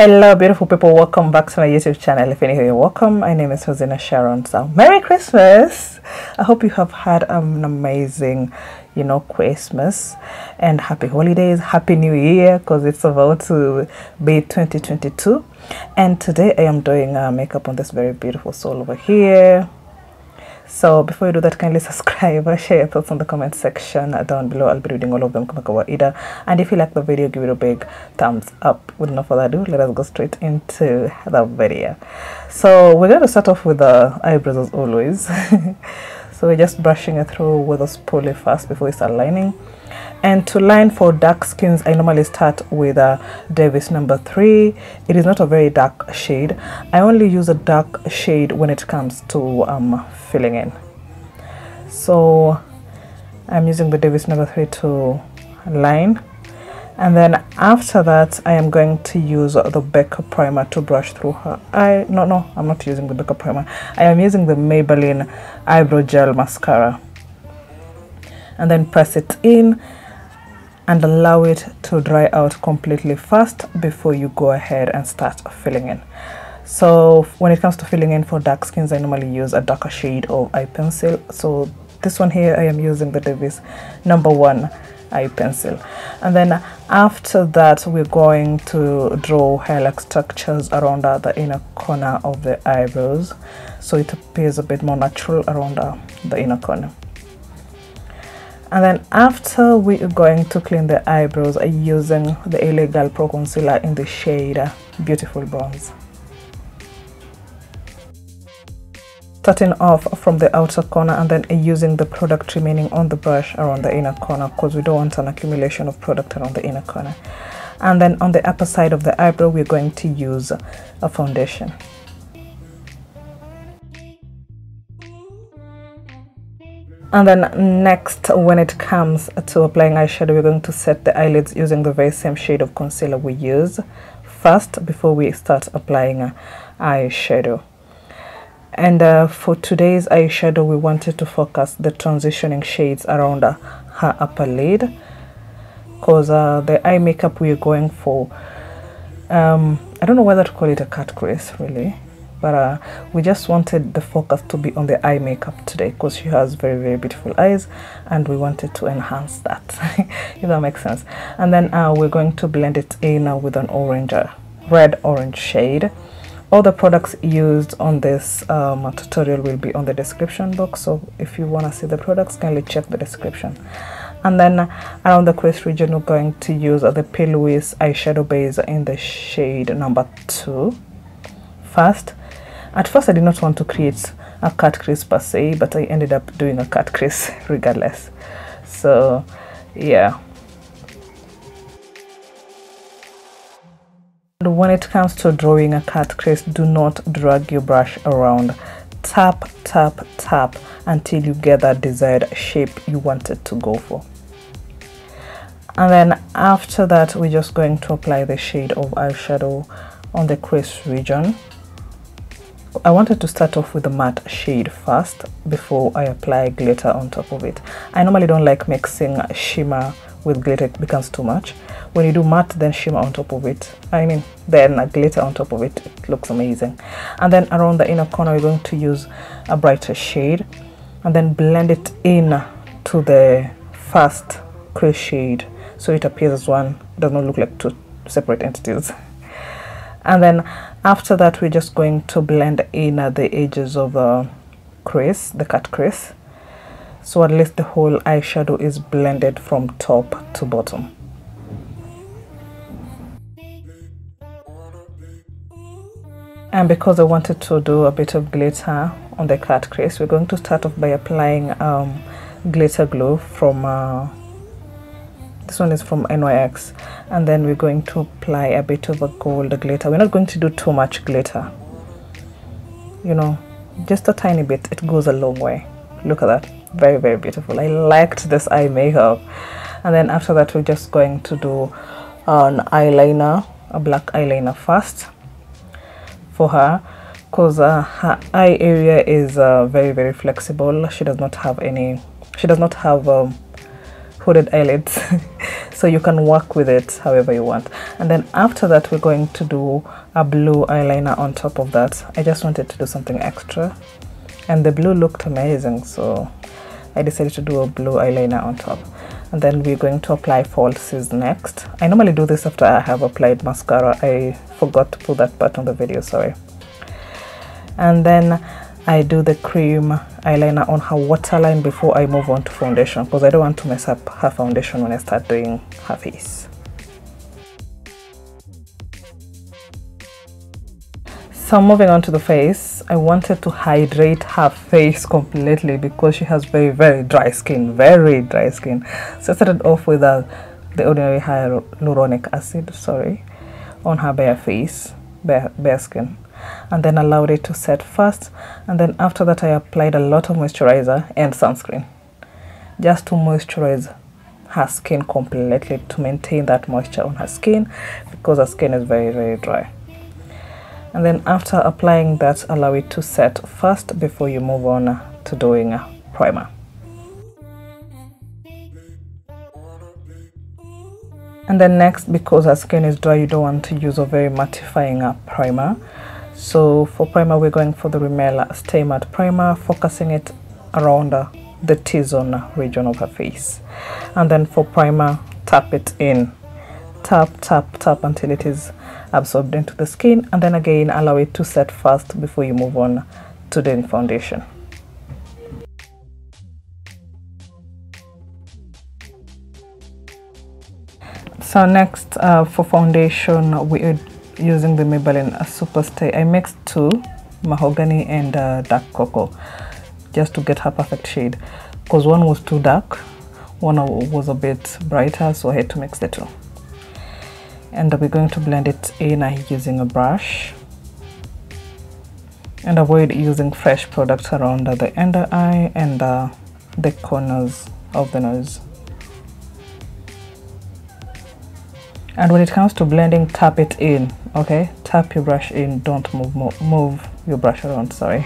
Hello, beautiful people. Welcome back to my YouTube channel. If you're here, welcome. My name is Rosina Sharon. So, Merry Christmas! I hope you have had an amazing, you know, Christmas and happy holidays, happy New Year because it's about to be 2022. And today I am doing uh, makeup on this very beautiful soul over here. So before you do that, kindly subscribe, share your thoughts on the comment section down below. I'll be reading all of them. And if you like the video, give it a big thumbs up. With no further ado, let us go straight into the video. So we're going to start off with the eyebrows as always. so we're just brushing it through with a spoolie first before we start lining. And to line for dark skins, I normally start with a Davis number 3. It is not a very dark shade. I only use a dark shade when it comes to um, filling in. So I'm using the Davis number 3 to line. And then after that, I am going to use the Becca primer to brush through her eye. No, no, I'm not using the Becca primer. I am using the Maybelline Eyebrow Gel Mascara. And then press it in and allow it to dry out completely first before you go ahead and start filling in. So when it comes to filling in for dark skins, I normally use a darker shade of eye pencil. So this one here, I am using the Davis number one eye pencil. And then after that, we're going to draw hair-like structures around uh, the inner corner of the eyebrows. So it appears a bit more natural around uh, the inner corner and then after we are going to clean the eyebrows using the Girl Pro Concealer in the shade Beautiful Bronze. Starting off from the outer corner and then using the product remaining on the brush around the inner corner because we don't want an accumulation of product around the inner corner. And then on the upper side of the eyebrow we're going to use a foundation. And then next, when it comes to applying eyeshadow, we're going to set the eyelids using the very same shade of concealer we use first before we start applying eyeshadow. And uh, for today's eyeshadow, we wanted to focus the transitioning shades around uh, her upper lid because uh, the eye makeup we're going for, um, I don't know whether to call it a cut crease really but uh, we just wanted the focus to be on the eye makeup today because she has very very beautiful eyes and we wanted to enhance that if that makes sense. And then uh, we're going to blend it in uh, with an orange uh, red orange shade. All the products used on this um, tutorial will be on the description box so if you want to see the products kindly check the description. And then around the crease region we're going to use the P. Louise eyeshadow base in the shade number two. First at first, I did not want to create a cut crease per se, but I ended up doing a cut crease regardless. So, yeah. When it comes to drawing a cut crease, do not drag your brush around. Tap, tap, tap until you get that desired shape you wanted to go for. And then after that, we're just going to apply the shade of eyeshadow on the crease region. I wanted to start off with the matte shade first before I apply glitter on top of it. I normally don't like mixing shimmer with glitter, it becomes too much. When you do matte then shimmer on top of it, I mean then a glitter on top of it, it looks amazing. And then around the inner corner we're going to use a brighter shade and then blend it in to the first crease shade so it appears as one, it does not look like two separate entities. and then after that we're just going to blend in at the edges of the crease the cut crease. So at least the whole eyeshadow is blended from top to bottom. And because I wanted to do a bit of glitter on the cut crease we're going to start off by applying um, glitter glue from uh, this one is from NYX and then we're going to apply a bit of a gold glitter. We're not going to do too much glitter. You know just a tiny bit. It goes a long way. Look at that. Very very beautiful. I liked this eye makeup. And then after that we're just going to do an eyeliner a black eyeliner first for her. Because uh, her eye area is uh, very very flexible. She does not have any she does not have um, hooded eyelids so you can work with it however you want. And then after that we're going to do a blue eyeliner on top of that. I just wanted to do something extra. And the blue looked amazing so I decided to do a blue eyeliner on top. And then we're going to apply falsies next. I normally do this after I have applied mascara. I forgot to put that part on the video sorry. And then I do the cream eyeliner on her waterline before I move on to foundation because I don't want to mess up her foundation when I start doing her face. So moving on to the face, I wanted to hydrate her face completely because she has very very dry skin, very dry skin. So I started off with the ordinary hyaluronic acid, sorry, on her bare face, bare, bare skin and then allowed it to set first and then after that I applied a lot of moisturizer and sunscreen. Just to moisturize her skin completely to maintain that moisture on her skin because her skin is very very dry. And then after applying that allow it to set first before you move on to doing a primer. And then next because her skin is dry you don't want to use a very mattifying uh, primer so for primer we're going for the Rimmel Stay Matte Primer focusing it around the T-zone region of her face. And then for primer tap it in. Tap tap tap until it is absorbed into the skin and then again allow it to set first before you move on to the foundation. So next uh, for foundation we using the Maybelline Superstay. I mixed two, mahogany and uh, dark cocoa, just to get her perfect shade. Because one was too dark, one was a bit brighter, so I had to mix the two. And we're going to blend it in using a brush. And avoid using fresh products around the under eye and uh, the corners of the nose. And when it comes to blending tap it in okay? Tap your brush in don't move move, move your brush around sorry.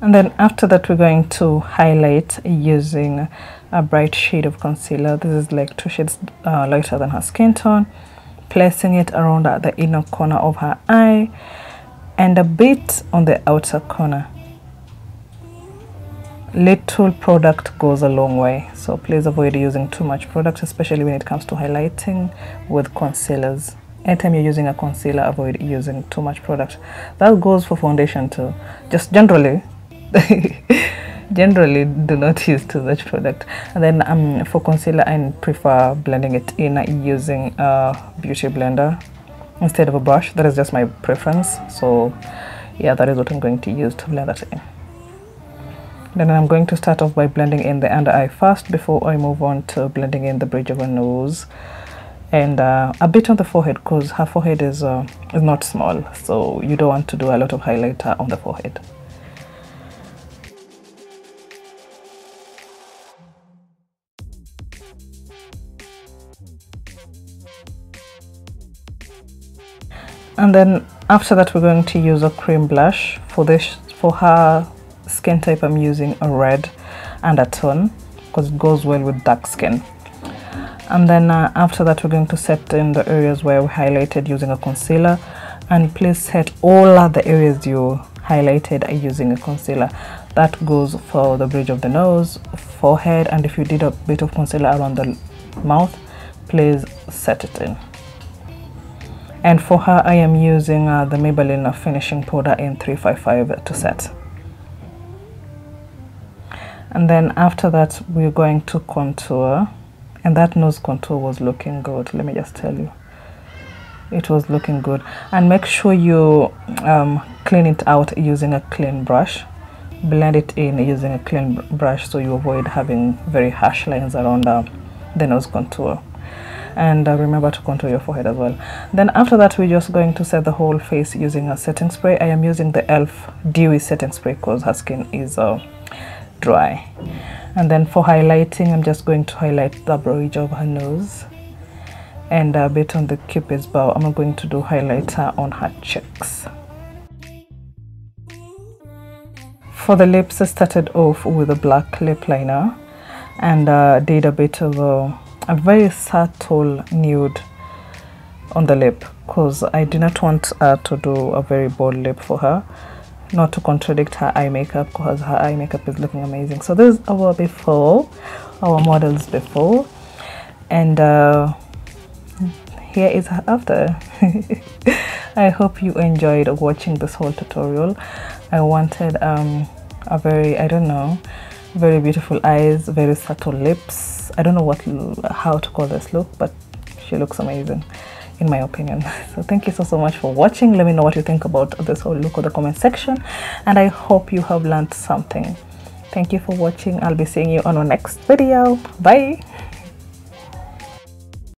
And then after that we're going to highlight using a bright shade of concealer. This is like two shades uh, lighter than her skin tone placing it around at the inner corner of her eye and a bit on the outer corner. Little product goes a long way so please avoid using too much product especially when it comes to highlighting with concealers. Anytime you're using a concealer avoid using too much product. That goes for foundation too. Just generally generally do not use too much product. And then um, for concealer I prefer blending it in using a beauty blender instead of a brush. That is just my preference. So yeah that is what I'm going to use to blend that in. Then I'm going to start off by blending in the under eye first before I move on to blending in the bridge of her nose and uh, a bit on the forehead because her forehead is, uh, is not small. So you don't want to do a lot of highlighter on the forehead and then after that we're going to use a cream blush for this for her skin type. I'm using a red undertone because it goes well with dark skin. And then uh, after that we're going to set in the areas where we highlighted using a concealer. And please set all the areas you highlighted using a concealer. That goes for the bridge of the nose forehead and if you did a bit of concealer around the mouth please set it in and for her I am using uh, the Maybelline finishing powder in 355 to set. And then after that we're going to contour. And that nose contour was looking good. Let me just tell you. It was looking good. And make sure you um, clean it out using a clean brush. Blend it in using a clean brush so you avoid having very harsh lines around uh, the nose contour and uh, remember to contour your forehead as well. Then after that we're just going to set the whole face using a setting spray. I am using the elf dewy setting spray because her skin is uh, dry. And then for highlighting i'm just going to highlight the bridge of her nose and a bit on the cupid's bow. I'm going to do highlighter on her cheeks. For the lips i started off with a black lip liner and uh, did a bit of a, a very subtle nude on the lip because I did not want uh, to do a very bold lip for her. Not to contradict her eye makeup because her eye makeup is looking amazing. So this is our before our models before. And uh, here is her after. I hope you enjoyed watching this whole tutorial. I wanted um, a very I don't know very beautiful eyes very subtle lips. I don't know what how to call this look but she looks amazing in my opinion. So thank you so so much for watching. Let me know what you think about this whole look in the comment section and i hope you have learned something. Thank you for watching. I'll be seeing you on our next video. Bye